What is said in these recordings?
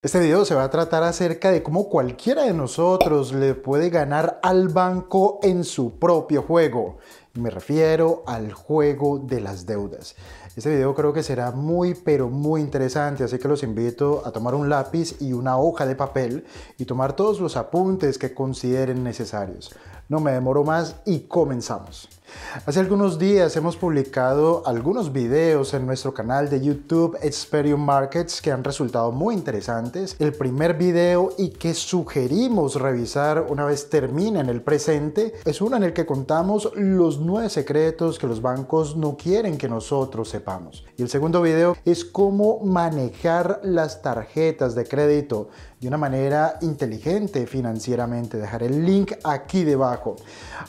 Este video se va a tratar acerca de cómo cualquiera de nosotros le puede ganar al banco en su propio juego. Me refiero al juego de las deudas. Este video creo que será muy pero muy interesante, así que los invito a tomar un lápiz y una hoja de papel y tomar todos los apuntes que consideren necesarios. No me demoro más y comenzamos. Hace algunos días hemos publicado algunos videos en nuestro canal de YouTube Experium Markets que han resultado muy interesantes. El primer video y que sugerimos revisar una vez termine en el presente es uno en el que contamos los nueve secretos que los bancos no quieren que nosotros sepamos. Y el segundo video es cómo manejar las tarjetas de crédito de una manera inteligente financieramente. Dejaré el link aquí debajo.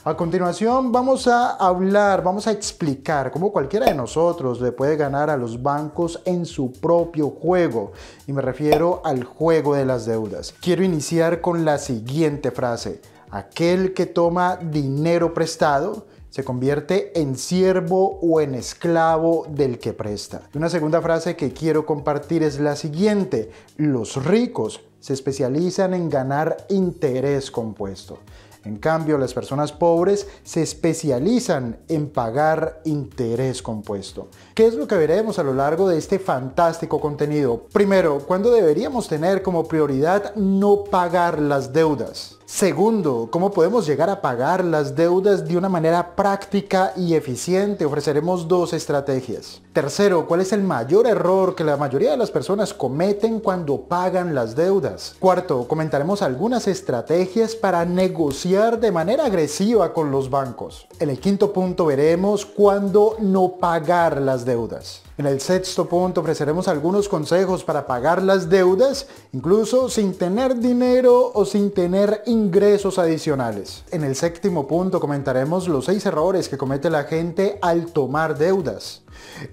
A continuación vamos a hablar, vamos a explicar cómo cualquiera de nosotros le puede ganar a los bancos en su propio juego. Y me refiero al juego de las deudas. Quiero iniciar con la siguiente frase. Aquel que toma dinero prestado se convierte en siervo o en esclavo del que presta. Una segunda frase que quiero compartir es la siguiente. Los ricos se especializan en ganar interés compuesto. En cambio, las personas pobres se especializan en pagar interés compuesto. ¿Qué es lo que veremos a lo largo de este fantástico contenido? Primero, ¿cuándo deberíamos tener como prioridad no pagar las deudas? Segundo, ¿cómo podemos llegar a pagar las deudas de una manera práctica y eficiente? Ofreceremos dos estrategias. Tercero, ¿cuál es el mayor error que la mayoría de las personas cometen cuando pagan las deudas? Cuarto, comentaremos algunas estrategias para negociar de manera agresiva con los bancos. En el quinto punto veremos cuándo no pagar las deudas. En el sexto punto ofreceremos algunos consejos para pagar las deudas, incluso sin tener dinero o sin tener ingresos adicionales. En el séptimo punto comentaremos los seis errores que comete la gente al tomar deudas.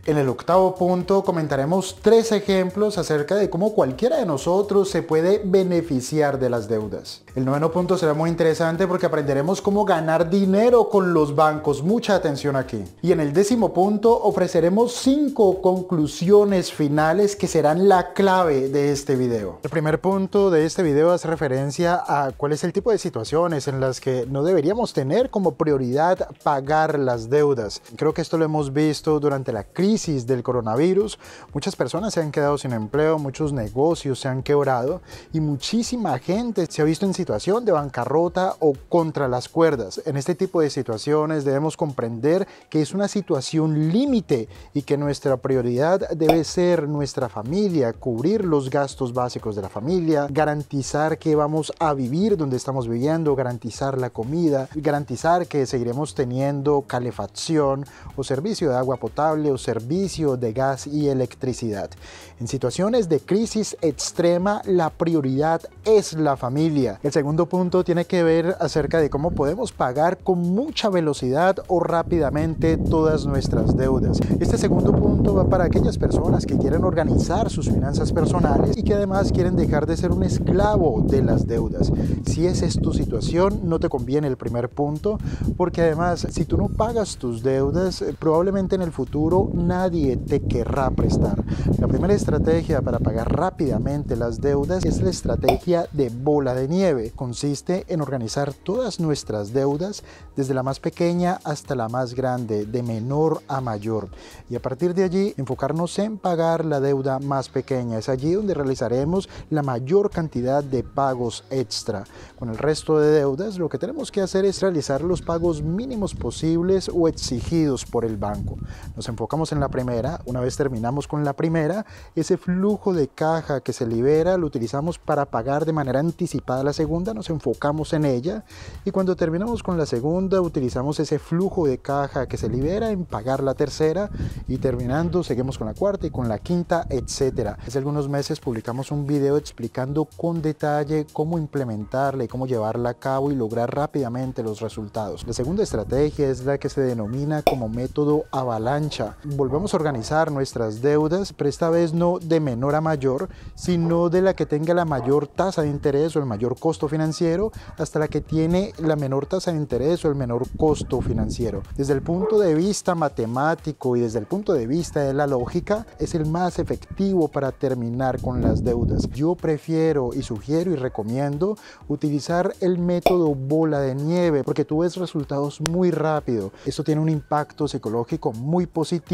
En el octavo punto comentaremos tres ejemplos acerca de cómo cualquiera de nosotros se puede beneficiar de las deudas. El noveno punto será muy interesante porque aprenderemos cómo ganar dinero con los bancos. Mucha atención aquí. Y en el décimo punto ofreceremos cinco conclusiones finales que serán la clave de este video. El primer punto de este video hace referencia a cuál es el tipo de situaciones en las que no deberíamos tener como prioridad pagar las deudas. Creo que esto lo hemos visto durante la crisis del coronavirus, muchas personas se han quedado sin empleo, muchos negocios se han quebrado y muchísima gente se ha visto en situación de bancarrota o contra las cuerdas. En este tipo de situaciones debemos comprender que es una situación límite y que nuestra prioridad debe ser nuestra familia, cubrir los gastos básicos de la familia, garantizar que vamos a vivir donde estamos viviendo, garantizar la comida, garantizar que seguiremos teniendo calefacción o servicio de agua potable o servicio de gas y electricidad. En situaciones de crisis extrema, la prioridad es la familia. El segundo punto tiene que ver acerca de cómo podemos pagar con mucha velocidad o rápidamente todas nuestras deudas. Este segundo punto va para aquellas personas que quieren organizar sus finanzas personales y que además quieren dejar de ser un esclavo de las deudas. Si esa es tu situación, no te conviene el primer punto, porque además si tú no pagas tus deudas, eh, probablemente en el futuro nadie te querrá prestar. La primera estrategia para pagar rápidamente las deudas es la estrategia de bola de nieve. Consiste en organizar todas nuestras deudas desde la más pequeña hasta la más grande, de menor a mayor. Y a partir de allí enfocarnos en pagar la deuda más pequeña. Es allí donde realizaremos la mayor cantidad de pagos extra. Con el resto de deudas lo que tenemos que hacer es realizar los pagos mínimos posibles o exigidos por el banco. Nos enfocamos enfocamos en la primera, una vez terminamos con la primera, ese flujo de caja que se libera lo utilizamos para pagar de manera anticipada la segunda, nos enfocamos en ella y cuando terminamos con la segunda utilizamos ese flujo de caja que se libera en pagar la tercera y terminando seguimos con la cuarta y con la quinta, etcétera. Hace algunos meses publicamos un video explicando con detalle cómo implementarla y cómo llevarla a cabo y lograr rápidamente los resultados. La segunda estrategia es la que se denomina como método avalancha Volvemos a organizar nuestras deudas, pero esta vez no de menor a mayor, sino de la que tenga la mayor tasa de interés o el mayor costo financiero hasta la que tiene la menor tasa de interés o el menor costo financiero. Desde el punto de vista matemático y desde el punto de vista de la lógica, es el más efectivo para terminar con las deudas. Yo prefiero y sugiero y recomiendo utilizar el método bola de nieve porque tú ves resultados muy rápido. Esto tiene un impacto psicológico muy positivo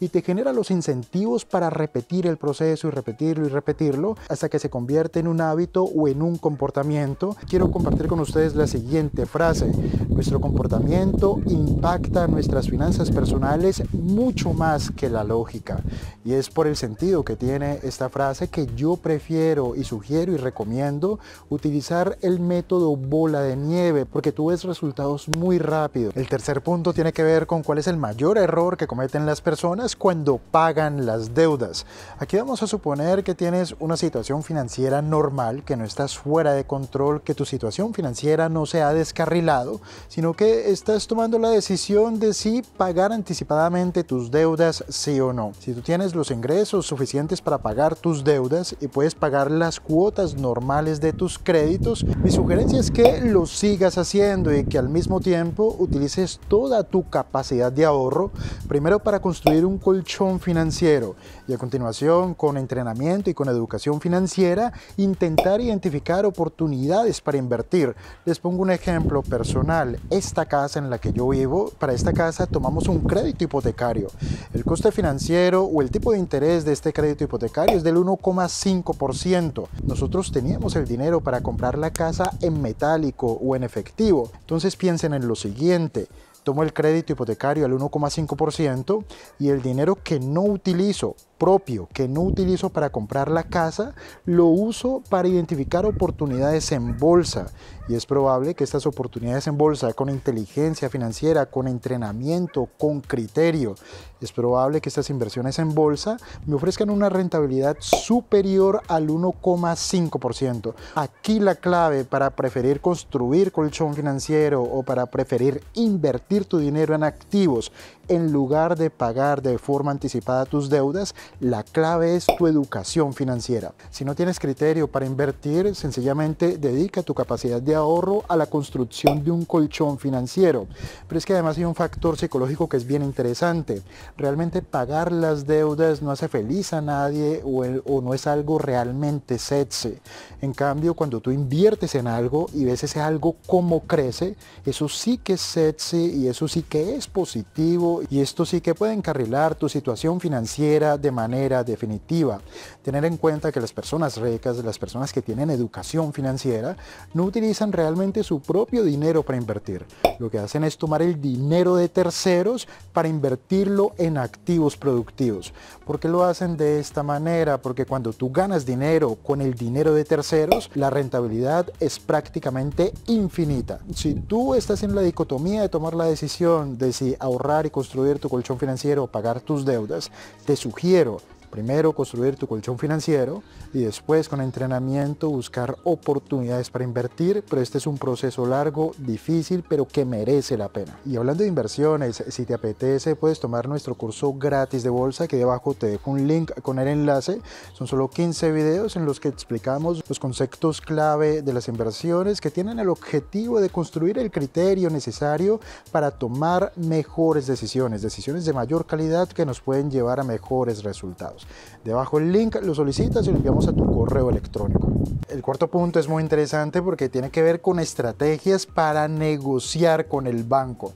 y te genera los incentivos para repetir el proceso y repetirlo y repetirlo hasta que se convierte en un hábito o en un comportamiento. Quiero compartir con ustedes la siguiente frase. Nuestro comportamiento impacta nuestras finanzas personales mucho más que la lógica. Y es por el sentido que tiene esta frase que yo prefiero y sugiero y recomiendo utilizar el método bola de nieve porque tú ves resultados muy rápido. El tercer punto tiene que ver con cuál es el mayor error que cometen las personas cuando pagan las deudas. Aquí vamos a suponer que tienes una situación financiera normal, que no estás fuera de control, que tu situación financiera no se ha descarrilado, sino que estás tomando la decisión de si pagar anticipadamente tus deudas, sí o no. Si tú tienes los ingresos suficientes para pagar tus deudas y puedes pagar las cuotas normales de tus créditos, mi sugerencia es que lo sigas haciendo y que al mismo tiempo utilices toda tu capacidad de ahorro, primero para construir un colchón financiero y a continuación con entrenamiento y con educación financiera, intentar identificar oportunidades para invertir. Les pongo un ejemplo personal. Esta casa en la que yo vivo, para esta casa tomamos un crédito hipotecario. El coste financiero o el tipo de interés de este crédito hipotecario es del 1,5%. Nosotros teníamos el dinero para comprar la casa en metálico o en efectivo. Entonces piensen en lo siguiente tomo el crédito hipotecario al 1,5% y el dinero que no utilizo propio que no utilizo para comprar la casa, lo uso para identificar oportunidades en bolsa. Y es probable que estas oportunidades en bolsa, con inteligencia financiera, con entrenamiento, con criterio, es probable que estas inversiones en bolsa me ofrezcan una rentabilidad superior al 1,5%. Aquí la clave para preferir construir colchón financiero o para preferir invertir tu dinero en activos en lugar de pagar de forma anticipada tus deudas, la clave es tu educación financiera. Si no tienes criterio para invertir, sencillamente dedica tu capacidad de ahorro a la construcción de un colchón financiero. Pero es que además hay un factor psicológico que es bien interesante. Realmente pagar las deudas no hace feliz a nadie o, no es algo realmente sexy. En cambio, cuando tú inviertes en algo y ves ese algo cómo crece, eso sí que es sexy y eso sí que es positivo y esto sí que puede encarrilar tu situación financiera de manera definitiva. Tener en cuenta que las personas ricas, las personas que tienen educación financiera, no utilizan realmente su propio dinero para invertir. Lo que hacen es tomar el dinero de terceros para invertirlo en activos productivos. ¿Por qué lo hacen de esta manera? Porque cuando tú ganas dinero con el dinero de terceros, la rentabilidad es prácticamente infinita. Si tú estás en la dicotomía de tomar la decisión de si ahorrar y construir tu colchón financiero o pagar tus deudas, te sugiero Primero construir tu colchón financiero y después con entrenamiento buscar oportunidades para invertir, pero este es un proceso largo, difícil, pero que merece la pena. Y hablando de inversiones, si te apetece puedes tomar nuestro curso gratis de bolsa que debajo te dejo un link con el enlace. Son solo 15 videos en los que explicamos los conceptos clave de las inversiones que tienen el objetivo de construir el criterio necesario para tomar mejores decisiones, decisiones de mayor calidad que nos pueden llevar a mejores resultados. Debajo el link lo solicitas y lo enviamos a tu correo electrónico. El cuarto punto es muy interesante porque tiene que ver con estrategias para negociar con el banco.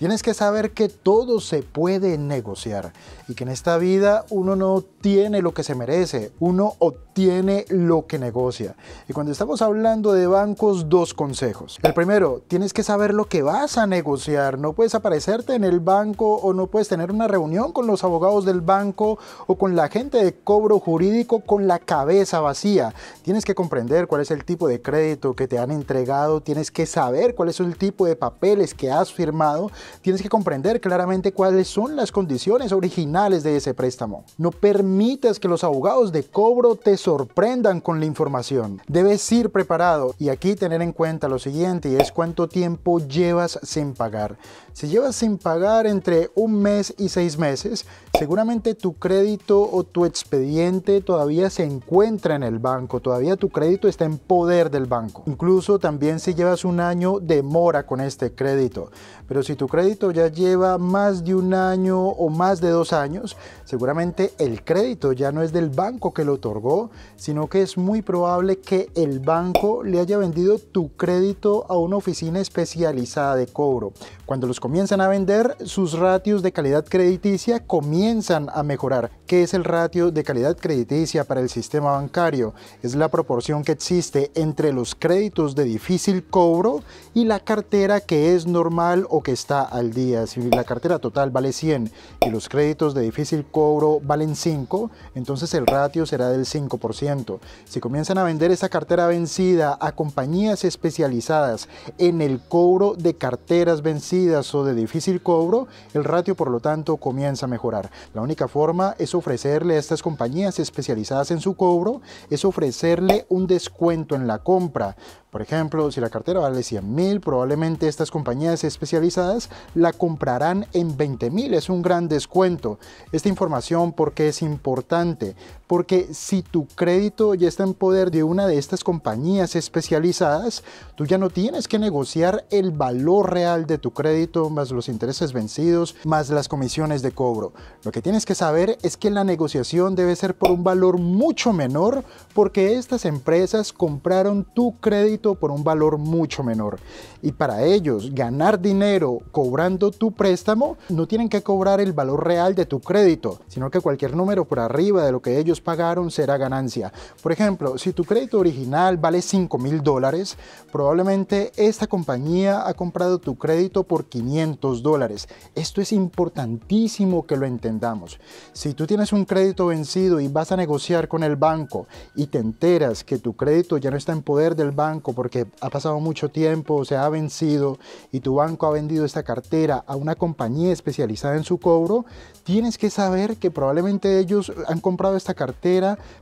Tienes que saber que todo se puede negociar y que en esta vida uno no tiene lo que se merece, uno obtiene lo que negocia. Y cuando estamos hablando de bancos, dos consejos. El primero, tienes que saber lo que vas a negociar. No puedes aparecerte en el banco o no puedes tener una reunión con los abogados del banco o con la gente de cobro jurídico con la cabeza vacía. Tienes que comprender cuál es el tipo de crédito que te han entregado, tienes que saber cuál es el tipo de papeles que has firmado tienes que comprender claramente cuáles son las condiciones originales de ese préstamo. No permitas que los abogados de cobro te sorprendan con la información. Debes ir preparado y aquí tener en cuenta lo siguiente y es cuánto tiempo llevas sin pagar. Si llevas sin pagar entre un mes y seis meses, seguramente tu crédito o tu expediente todavía se encuentra en el banco, todavía tu crédito está en poder del banco. Incluso también si llevas un año de mora con este crédito. Pero si tu crédito ya lleva más de un año o más de dos años, seguramente el crédito ya no es del banco que lo otorgó, sino que es muy probable que el banco le haya vendido tu crédito a una oficina especializada de cobro. Cuando los comienzan a vender, sus ratios de calidad crediticia comienzan a mejorar. ¿Qué es el ratio de calidad crediticia para el sistema bancario? Es la proporción que existe entre los créditos de difícil cobro y la cartera que es normal o que está al día. Si la cartera total vale 100 y los créditos de difícil cobro valen 5, entonces el ratio será del 5%. Si comienzan a vender esa cartera vencida a compañías especializadas en el cobro de carteras vencidas o de difícil cobro, el ratio por lo tanto comienza a mejorar. La única forma es ofrecerle a estas compañías especializadas en su cobro, es ofrecerle un descuento en la compra. Por ejemplo, si la cartera vale 100 mil, probablemente estas compañías especializadas la comprarán en 20 mil. Es un gran descuento. Esta información, ¿por qué es importante? Porque si tu crédito ya está en poder de una de estas compañías especializadas, tú ya no tienes que negociar el valor real de tu crédito, más los intereses vencidos, más las comisiones de cobro. Lo que tienes que saber es que la negociación debe ser por un valor mucho menor porque estas empresas compraron tu crédito por un valor mucho menor. Y para ellos ganar dinero cobrando tu préstamo, no tienen que cobrar el valor real de tu crédito, sino que cualquier número por arriba de lo que ellos pagaron será ganancia. Por ejemplo, si tu crédito original vale 5 mil dólares, probablemente esta compañía ha comprado tu crédito por 500 dólares. Esto es importantísimo que lo entendamos. Si tú tienes un crédito vencido y vas a negociar con el banco y te enteras que tu crédito ya no está en poder del banco, porque ha pasado mucho tiempo, se ha vencido y tu banco ha vendido esta cartera a una compañía especializada en su cobro, tienes que saber que probablemente ellos han comprado esta cartera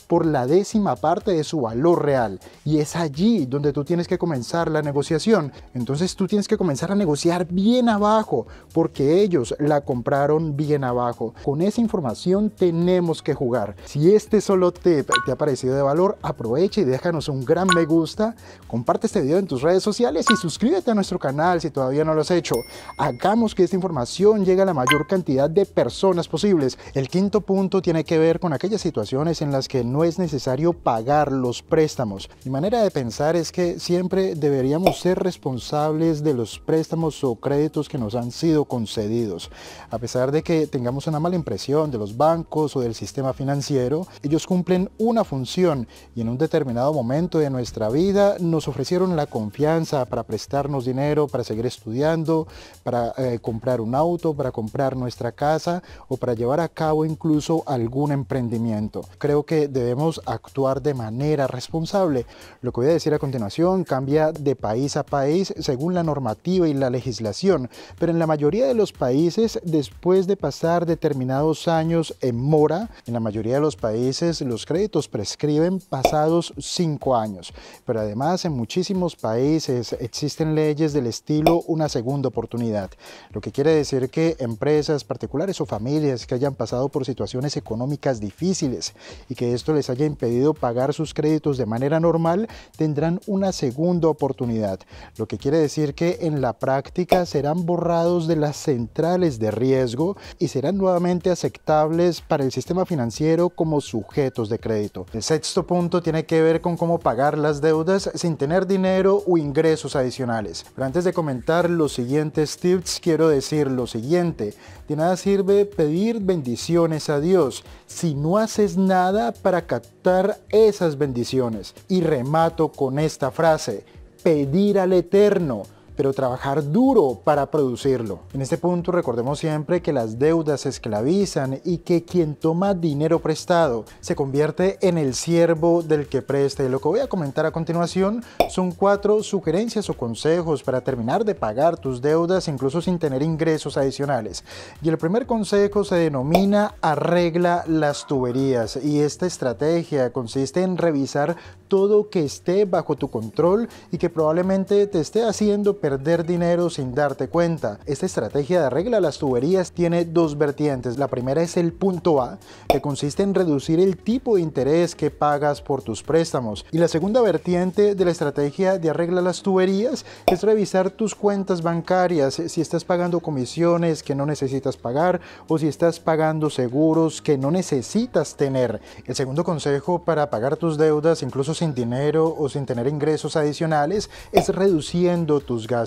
por la décima parte de su valor real y es allí donde tú tienes que comenzar la negociación. Entonces tú tienes que comenzar a negociar bien abajo porque ellos la compraron bien abajo. Con esa información tenemos que jugar. Si este solo tip te ha parecido de valor, aprovecha y déjanos un gran me gusta comparte este video en tus redes sociales y suscríbete a nuestro canal si todavía no lo has hecho. Hagamos que esta información llegue a la mayor cantidad de personas posibles. El quinto punto tiene que ver con aquellas en las que no es necesario pagar los préstamos. Mi manera de pensar es que siempre deberíamos ser responsables de los préstamos o créditos que nos han sido concedidos. A pesar de que tengamos una mala impresión de los bancos o del sistema financiero, ellos cumplen una función y en un determinado momento de nuestra vida nos ofrecieron la confianza para prestarnos dinero, para seguir estudiando, para eh, comprar un auto, para comprar nuestra casa o para llevar a cabo incluso algún emprendimiento. Creo que debemos actuar de manera responsable. Lo que voy a decir a continuación cambia de país a país según la normativa y la legislación, pero en la mayoría de los países, después de pasar determinados años en mora, en la mayoría de los países los créditos prescriben pasados cinco años, pero además en muchísimos países existen leyes del estilo una segunda oportunidad, lo que quiere decir que empresas particulares o familias que hayan pasado por situaciones económicas difíciles y que esto les haya impedido pagar sus créditos de manera normal, tendrán una segunda oportunidad, lo que quiere decir que en la práctica serán borrados de las centrales de riesgo y serán nuevamente aceptables para el sistema financiero como sujetos de crédito. El sexto punto tiene que ver con cómo pagar las deudas sin tener dinero o ingresos adicionales. Pero antes de comentar los siguientes tips, quiero decir lo siguiente. De nada sirve pedir bendiciones a Dios si no haces nada para captar esas bendiciones. Y remato con esta frase, pedir al Eterno pero trabajar duro para producirlo. En este punto recordemos siempre que las deudas esclavizan y que quien toma dinero prestado se convierte en el siervo del que presta. Y lo que voy a comentar a continuación son cuatro sugerencias o consejos para terminar de pagar tus deudas incluso sin tener ingresos adicionales. Y el primer consejo se denomina arregla las tuberías y esta estrategia consiste en revisar todo que esté bajo tu control y que probablemente te esté haciendo perder dinero sin darte cuenta. Esta estrategia de arregla las tuberías tiene dos vertientes. La primera es el punto A, que consiste en reducir el tipo de interés que pagas por tus préstamos. Y la segunda vertiente de la estrategia de arregla las tuberías es revisar tus cuentas bancarias, si estás pagando comisiones que no necesitas pagar o si estás pagando seguros que no necesitas tener. El segundo consejo para pagar tus deudas, incluso sin dinero o sin tener ingresos adicionales, es reduciendo tus gastos.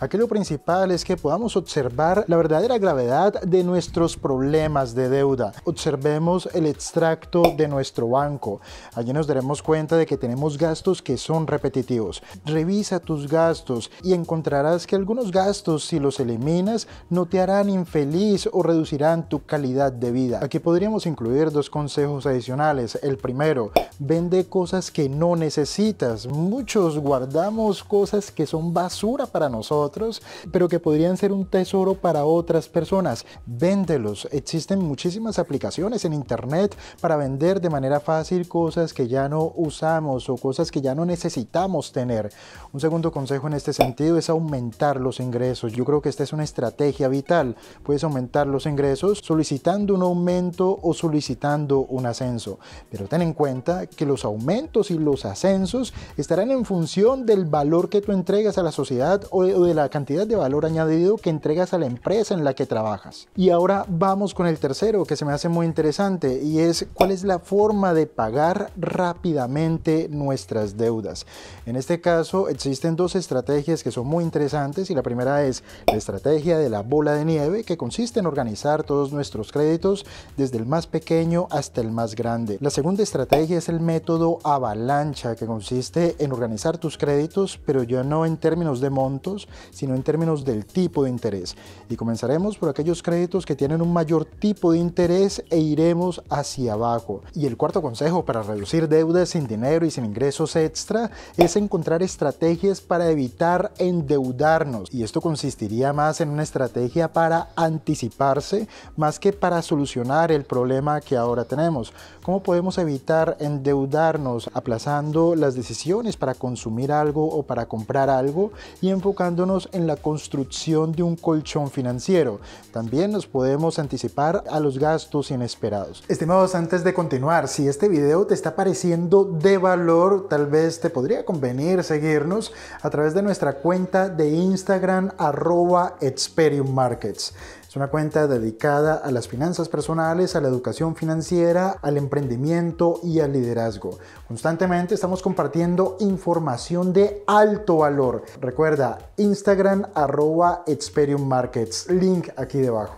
Aquí lo principal es que podamos observar la verdadera gravedad de nuestros problemas de deuda. Observemos el extracto de nuestro banco. Allí nos daremos cuenta de que tenemos gastos que son repetitivos. Revisa tus gastos y encontrarás que algunos gastos, si los eliminas, no te harán infeliz o reducirán tu calidad de vida. Aquí podríamos incluir dos consejos adicionales. El primero, vende cosas que no necesitas. Muchos guardamos cosas que son basura para nosotros, pero que podrían ser un tesoro para otras personas. Véndelos. Existen muchísimas aplicaciones en internet para vender de manera fácil cosas que ya no usamos o cosas que ya no necesitamos tener. Un segundo consejo en este sentido es aumentar los ingresos. Yo creo que esta es una estrategia vital. Puedes aumentar los ingresos solicitando un aumento o solicitando un ascenso. Pero ten en cuenta que los aumentos y los ascensos estarán en función del valor que tú entregas a la sociedad o de la cantidad de valor añadido que entregas a la empresa en la que trabajas. Y ahora vamos con el tercero que se me hace muy interesante y es cuál es la forma de pagar rápidamente nuestras deudas. En este caso existen dos estrategias que son muy interesantes y la primera es la estrategia de la bola de nieve que consiste en organizar todos nuestros créditos desde el más pequeño hasta el más grande. La segunda estrategia es el método avalancha que consiste en organizar tus créditos pero ya no en términos de montos sino en términos del tipo de interés. Y comenzaremos por aquellos créditos que tienen un mayor tipo de interés e iremos hacia abajo. Y el cuarto consejo para reducir deudas sin dinero y sin ingresos extra es encontrar estrategias para evitar endeudarnos. Y esto consistiría más en una estrategia para anticiparse más que para solucionar el problema que ahora tenemos. ¿Cómo podemos evitar endeudarnos aplazando las decisiones para consumir algo o para comprar algo y enfocándonos en la construcción de un colchón financiero? También nos podemos anticipar a los gastos inesperados. Estimados, antes de continuar, si este video te está pareciendo de valor, tal vez te podría convenir seguirnos a través de nuestra cuenta de Instagram arroba Experium Markets. Es una cuenta dedicada a las finanzas personales, a la educación financiera, al emprendimiento y al liderazgo. Constantemente estamos compartiendo información de alto valor. Recuerda, Instagram arroba Experium Markets, link aquí debajo.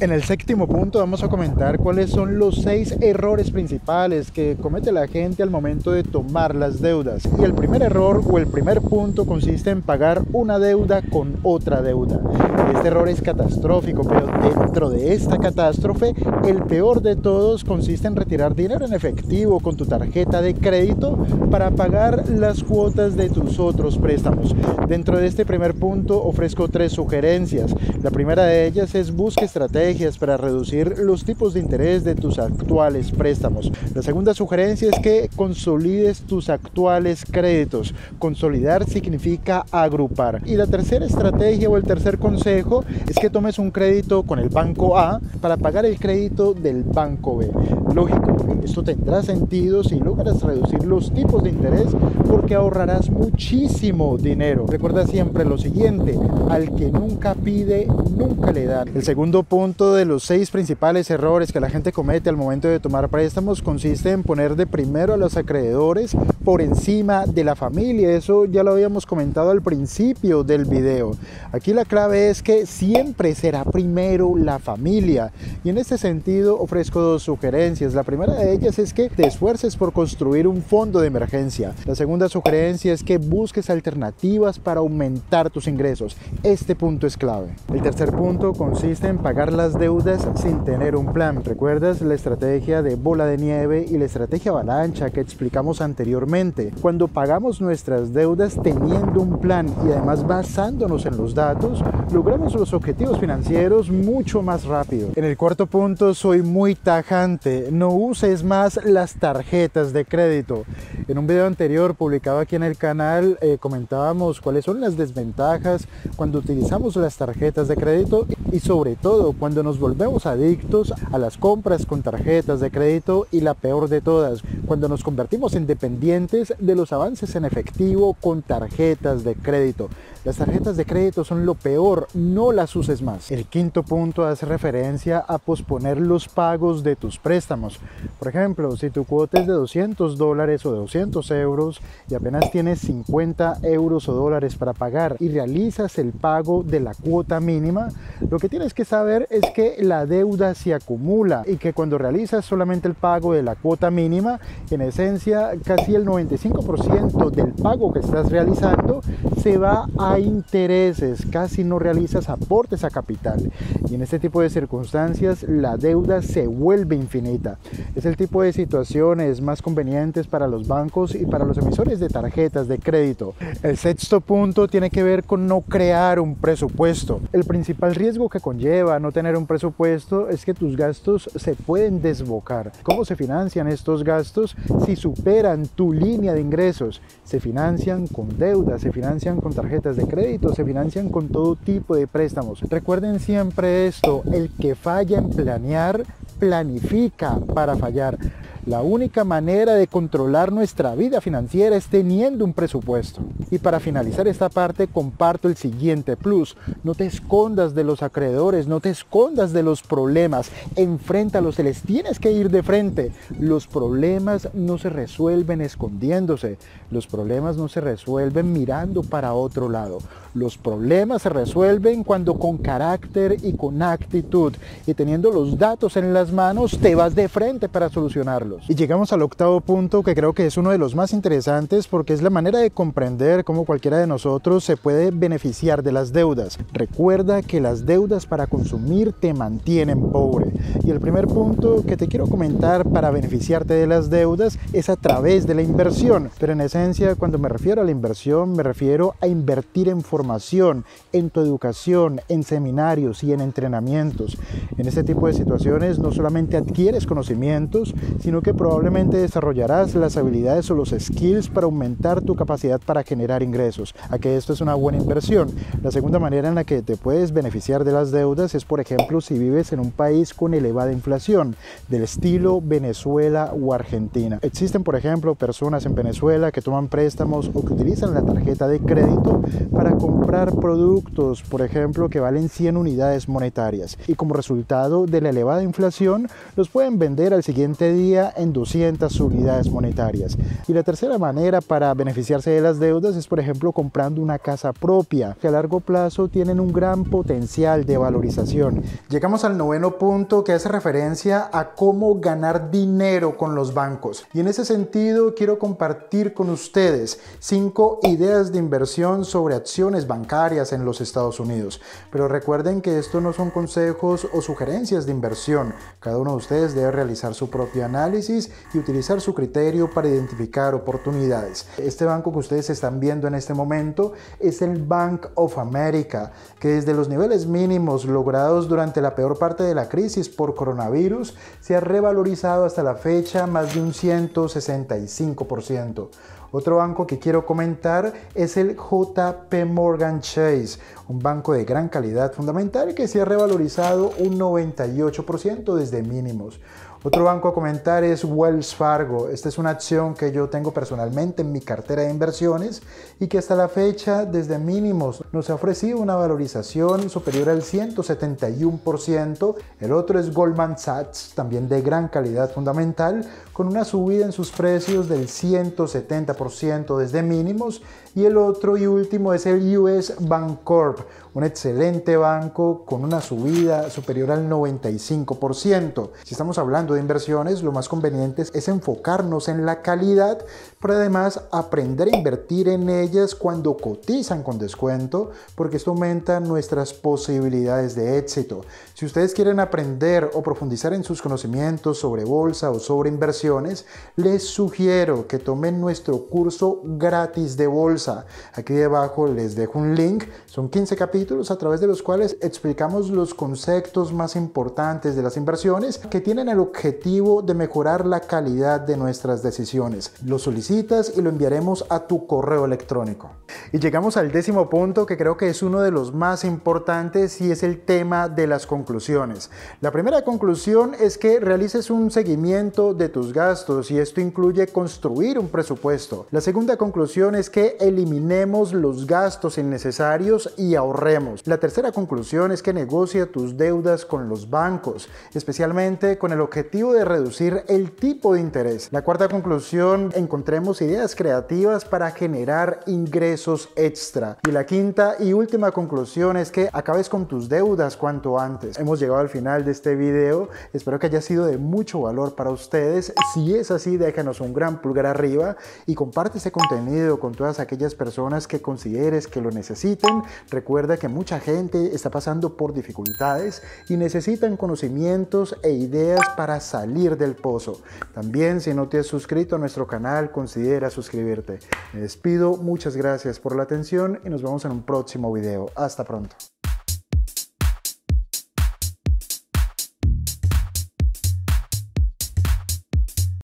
En el séptimo punto vamos a comentar cuáles son los seis errores principales que comete la gente al momento de tomar las deudas. Y el primer error o el primer punto consiste en pagar una deuda con otra deuda. Este error es catastrófico, pero dentro de esta catástrofe, el peor de todos consiste en retirar dinero en efectivo con tu tarjeta de crédito para pagar las cuotas de tus otros préstamos. Dentro de este primer punto ofrezco tres sugerencias. La primera de ellas es busque estrategias para reducir los tipos de interés de tus actuales préstamos. La segunda sugerencia es que consolides tus actuales créditos. Consolidar significa agrupar. Y la tercera estrategia o el tercer consejo es que tomes un crédito con el banco A para pagar el crédito del banco B. Lógico, esto tendrá sentido si logras reducir los tipos de interés porque ahorrarás muchísimo dinero. Recuerda siempre lo siguiente, al que nunca pide, nunca le dan. El segundo punto de los seis principales errores que la gente comete al momento de tomar préstamos consiste en poner de primero a los acreedores por encima de la familia. Eso ya lo habíamos comentado al principio del video. Aquí la clave es que siempre será primero la familia. Y en este sentido ofrezco dos sugerencias. La primera de ellas es que te esfuerces por construir un fondo de emergencia. La segunda sugerencia es que busques alternativas para aumentar tus ingresos. Este punto es clave. El tercer punto consiste en pagar las deudas sin tener un plan. ¿Recuerdas la estrategia de bola de nieve y la estrategia avalancha que explicamos anteriormente? Cuando pagamos nuestras deudas teniendo un plan y además basándonos en los datos, logramos los objetivos financieros mucho más rápido. En el cuarto punto soy muy tajante, no uses más las tarjetas de crédito. En un video anterior publicado aquí en el canal eh, comentábamos cuáles son las desventajas cuando utilizamos las tarjetas de crédito y sobre todo cuando nos volvemos adictos a las compras con tarjetas de crédito y la peor de todas, cuando nos convertimos en dependientes de los avances en efectivo con tarjetas de crédito. Las tarjetas de crédito son lo peor, no las uses más. El quinto punto hace referencia a posponer los pagos de tus préstamos. Por ejemplo, si tu cuota es de 200 dólares o de 200 euros y apenas tienes 50 euros o dólares para pagar y realizas el pago de la cuota mínima, lo que tienes que saber es que la deuda se acumula y que cuando realizas solamente el pago de la cuota mínima, en esencia casi el 95% del pago que estás realizando se va a intereses, casi no realizas aportes a capital. Y en este tipo de circunstancias la deuda se vuelve infinita. Es el tipo de situaciones más convenientes para los bancos y para los emisores de tarjetas de crédito. El sexto punto tiene que ver con no crear un presupuesto. El principal riesgo que conlleva no tener un presupuesto es que tus gastos se pueden desbocar. ¿Cómo se financian estos gastos? Si superan tu línea de ingresos, se financian con deuda, se financian con tarjetas de crédito, se financian con todo tipo de préstamos. Recuerden siempre esto, el que falla en planear, planifica para fallar. La única manera de controlar nuestra vida financiera es teniendo un presupuesto. Y para finalizar esta parte comparto el siguiente plus. No te escondas de los acreedores, no te escondas de los problemas. Enfréntalos, se les tienes que ir de frente. Los problemas no se resuelven escondiéndose. Los problemas no se resuelven mirando para otro lado. Los problemas se resuelven cuando con carácter y con actitud y teniendo los datos en las manos te vas de frente para solucionarlos. Y llegamos al octavo punto que creo que es uno de los más interesantes porque es la manera de comprender cómo cualquiera de nosotros se puede beneficiar de las deudas. Recuerda que las deudas para consumir te mantienen pobre. Y el primer punto que te quiero comentar para beneficiarte de las deudas es a través de la inversión. Pero en esencia, cuando me refiero a la inversión, me refiero a invertir en formación, en tu educación, en seminarios y en entrenamientos. En este tipo de situaciones no solamente adquieres conocimientos, sino que probablemente desarrollarás las habilidades o los skills para aumentar tu capacidad para generar ingresos, a que esto es una buena inversión. La segunda manera en la que te puedes beneficiar de las deudas es, por ejemplo, si vives en un país con elevada inflación, del estilo Venezuela o Argentina. Existen, por ejemplo, personas en Venezuela que toman préstamos o que utilizan la tarjeta de crédito para comprar productos, por ejemplo, que valen 100 unidades monetarias y como resultado de la elevada inflación los pueden vender al siguiente día en 200 unidades monetarias. Y la tercera manera para beneficiarse de las deudas es, por ejemplo, comprando una casa propia, que a largo plazo tienen un gran potencial de valorización. Llegamos al noveno punto que hace referencia a cómo ganar dinero con los bancos. Y en ese sentido quiero compartir con ustedes cinco ideas de inversión sobre acciones bancarias en los Estados Unidos. Pero recuerden que esto no son consejos o sugerencias de inversión. Cada uno de ustedes debe realizar su propio análisis y utilizar su criterio para identificar oportunidades. Este banco que ustedes están viendo en este momento es el Bank of America, que desde los niveles mínimos logrados durante la peor parte de la crisis por coronavirus se ha revalorizado hasta la fecha más de un 165%. Otro banco que quiero comentar es el JP Morgan Chase, un banco de gran calidad fundamental que se ha revalorizado un 98% desde mínimos. Otro banco a comentar es Wells Fargo. Esta es una acción que yo tengo personalmente en mi cartera de inversiones y que hasta la fecha, desde mínimos, nos ha ofrecido una valorización superior al 171%. El otro es Goldman Sachs, también de gran calidad fundamental, con una subida en sus precios del 170% desde mínimos. Y el otro y último es el US Bancorp, un excelente banco con una subida superior al 95%. Si estamos hablando de inversiones, lo más conveniente es enfocarnos en la calidad, pero además aprender a invertir en ellas cuando cotizan con descuento, porque esto aumenta nuestras posibilidades de éxito. Si ustedes quieren aprender o profundizar en sus conocimientos sobre bolsa o sobre inversiones, les sugiero que tomen nuestro curso gratis de bolsa. Aquí debajo les dejo un link, son 15 capítulos a través de los cuales explicamos los conceptos más importantes de las inversiones que tienen el objetivo de mejorar la calidad de nuestras decisiones. Lo solicitas y lo enviaremos a tu correo electrónico. Y llegamos al décimo punto que creo que es uno de los más importantes y es el tema de las conclusiones. La primera conclusión es que realices un seguimiento de tus gastos y esto incluye construir un presupuesto. La segunda conclusión es que eliminemos los gastos innecesarios y ahorremos. La tercera conclusión es que negocia tus deudas con los bancos, especialmente con el objetivo de reducir el tipo de interés. La cuarta conclusión, encontremos ideas creativas para generar ingresos extra. Y la quinta y última conclusión es que acabes con tus deudas cuanto antes. Hemos llegado al final de este video, espero que haya sido de mucho valor para ustedes. Si es así, déjanos un gran pulgar arriba y comparte este contenido con todas personas que consideres que lo necesiten. Recuerda que mucha gente está pasando por dificultades y necesitan conocimientos e ideas para salir del pozo. También si no te has suscrito a nuestro canal, considera suscribirte. Me despido, muchas gracias por la atención y nos vemos en un próximo video. Hasta pronto.